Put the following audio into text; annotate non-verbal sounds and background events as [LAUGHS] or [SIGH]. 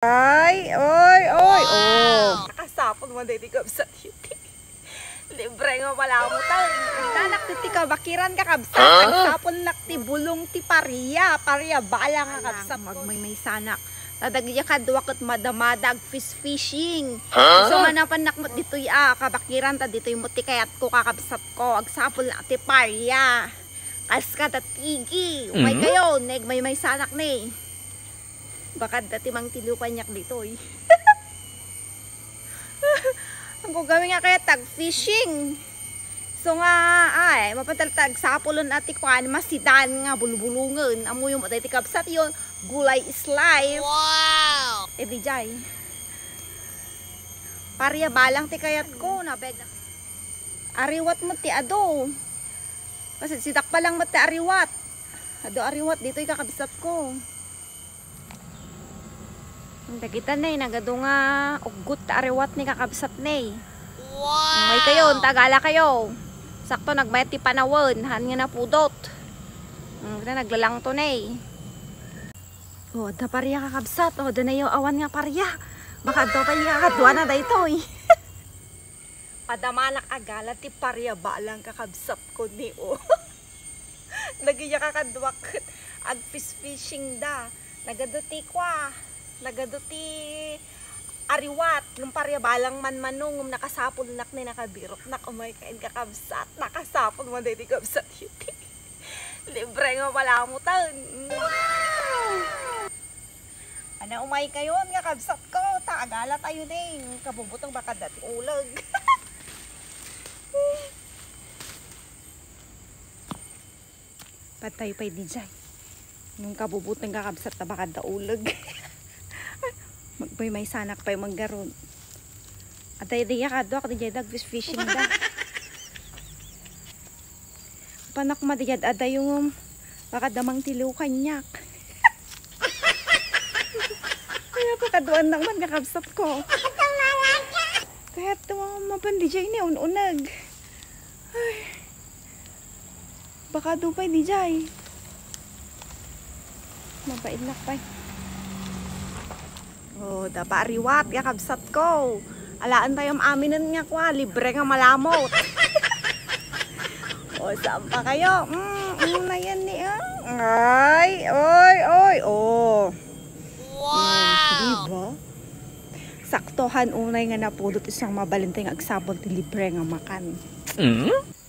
Ay, oy, oy, oh. Nakasapon mo dito ka sa titi. Libre nga pala mo tayo. Danak titi ka, bakiran ka kabsat. Nagsapon nak ti bulong ti pariya. Pariya, bala nga kabsat. Magmay may sanak. Tadagya ka duwakot madamadag fish fishing. So manapan nak mo dito ya kabakiran ta dito mo ti kayat ko kakabsat ko. Agsapol na ti pariya. Kas ka tatigi. Umay kayo, neg may may sanak ni. Baka dati mang tilupanyak dito eh. [LAUGHS] Ang gagawin nga kaya tag fishing. So nga ay mapantal tag sapulon ati kuan masidan nga bulbulungan. Amo yung matay tikapsat yon gulay is life. Wow. Eh di jay. Parya balang ti kayat ko na beg. Ariwat mo ti ado. Kasi sidak pa lang mo ti ariwat. Ado ariwat dito ikakabsat ko. Ang Dagita na nagado nga ugot ta ariwat ni kakabsat na Wow! May kayo, tagala kayo. Sakto nagbayat ti panawon, han nga napudot. Mm, na naglalang to na Oh, da parya kakabsat. Oh, da na yung awan nga parya. Baka daw pa yung kakadwa na dayto eh. [LAUGHS] Padamanak agala ti parya balang kakabsat ko ni oh. [LAUGHS] Nagiya kakadwak ag fish fishing da. Nagaduti kwa. Nagaduti ariwat. Nung parya balang man manong um, nakasapol nak ni nakabirok nak umay kain kakabsat. Nakasapol man dito kabsat [LAUGHS] yuti. Libre nga pala mo taon. Ana umay kayo nga kabsat ko. Taagala tayo ning. Kabubutong baka dati ulag. [LAUGHS] Patay pa di jay. Nung kabubutong kakabsat na baka daulag. [LAUGHS] Magboy may sanak pa yung manggaron. At ay di ka doak di jay dagfish fishing da. [LAUGHS] Panak madiyad ada yung um, baka damang tiliw kanyak. Kaya [LAUGHS] pakaduan naman kakabsat ko. [LAUGHS] Kaya tuwang mapandi jay ni ununag. Ay. Baka dupay di jay. Mabait na pa. Oh, dapa ariwat kakabsat ko. Alaan tayo aminan nga kwa, libre nga malamot. [LAUGHS] o, saan pa kayo? Mm, ano na yan ni ah? Ay, oy, oy, oh. Wow! diba? Saktohan unay nga napudot isang mabalintay nga agsabon ti libre nga makan. Mm?